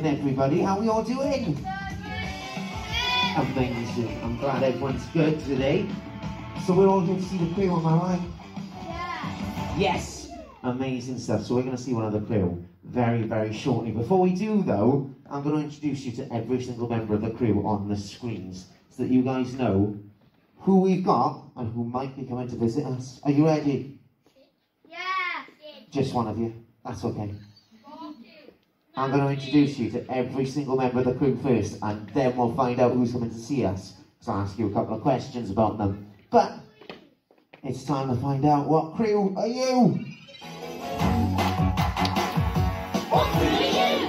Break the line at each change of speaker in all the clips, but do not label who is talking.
morning, everybody. How are we all doing? Amazing. I'm glad everyone's good today. So we're all here to see the crew, am I right? Yes. Amazing stuff. So we're going to see one of the crew very, very shortly. Before we do, though, I'm going to introduce you to every single member of the crew on the screens so that you guys know who we've got and who might be coming to visit us. Are you ready?
Yeah.
Just one of you. That's okay. I'm going to introduce you to every single member of the crew first, and then we'll find out who's coming to see us. So I'll ask you a couple of questions about them. But it's time to find out what crew are you?
What crew are you?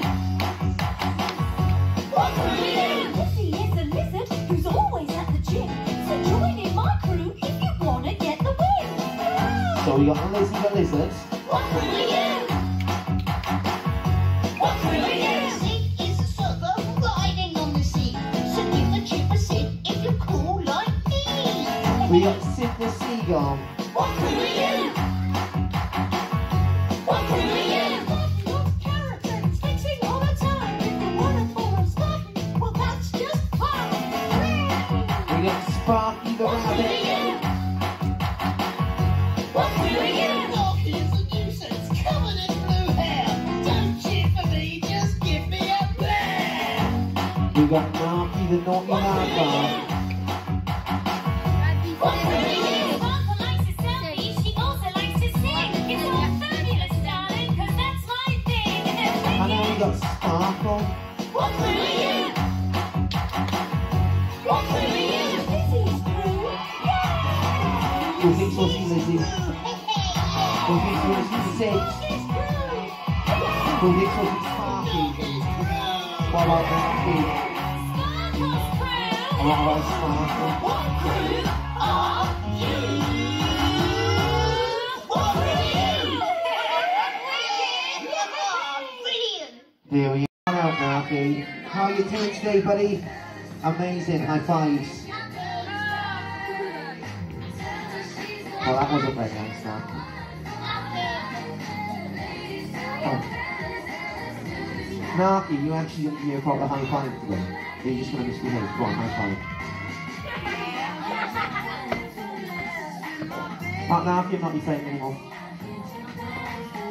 What crew are you?
Lizzie is a lizard who's always at the gym. So join in my crew if you wanna get the win.
So we got the Lizzie the Lizards,
What crew are you?
We got Sid the Seagull,
What crew are you? What crew are you?
Lots characters fixing all the time. If you wanna form Spartan, well that's just
we got Sparky the
What crew are
Rabbit.
What crew are you?
Narky a nuisance covered in blue hair. Don't cheer for me, just give me a bear.
we got Narky the Naughty Narcar,
What crew are you?
Sparkle likes to selfie, she also likes to sing. It's all fabulous, darling, 'cause that's my thing.
There we are out, Narky. How are you doing today, buddy? Amazing, high fives. Well, that wasn't very nice, Narky. Oh. Narky, you actually didn't hear about the high five today. You're just going to misbehave. Go on, high five. Right, Narky, I'm not your friend anymore.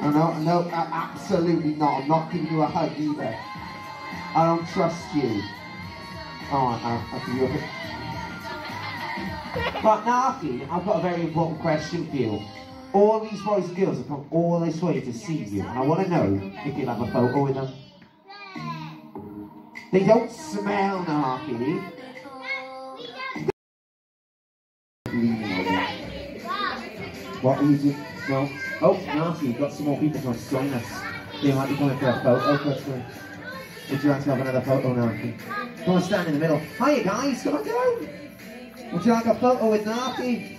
Oh, no, no, absolutely not. I'm not giving you a hug either. I don't trust you. Oh, no, I'll give you a hug. But Narky, I've got a very important question for you. All these boys and girls have come all this way to see you, and I want to know if you'll have a photo with them. They don't smell Narky. What you? No. Oh, Narky, you've got some more people trying to join us. They might be coming for a photo, oh, Christian. Would you like to have another photo, Narky? Come on, stand in the middle. Hiya, guys. Come on down. Would you like a photo with Narky?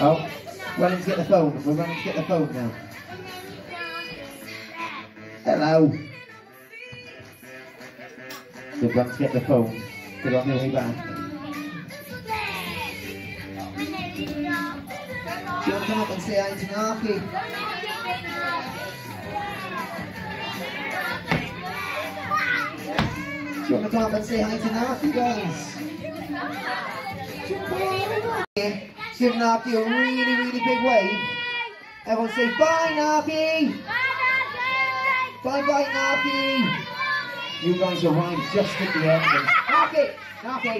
Oh, running to get the phone. We're running to get the phone now. Hello. They've run to get the phone. They're on their way back. Do you want to come up and say hi to Narky? Do you want to come up and hi to Narky, guys? Yeah. Give Narky a really, really big wave. Everyone say bye, Narky! Bye, bye, Narky! You guys arrived just at the entrance. Narky! Narky!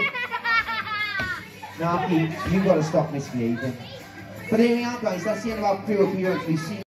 Narky, you got to stop misbehaving. But here we are, guys. That's the